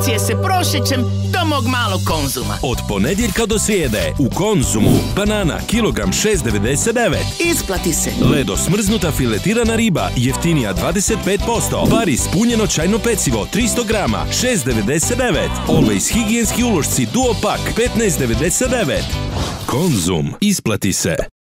akcije se prošećem do mog malog konzuma. Od ponedjeljka do srijede u konzumu banana kilogram 6,99. Isplati se. Ledo smrznuta filetirana riba jeftinija 25%. Bar ispunjeno čajno pecivo 300 grama 6,99. Always higijenski ulošci duo pak 15,99. Konzum. Isplati se.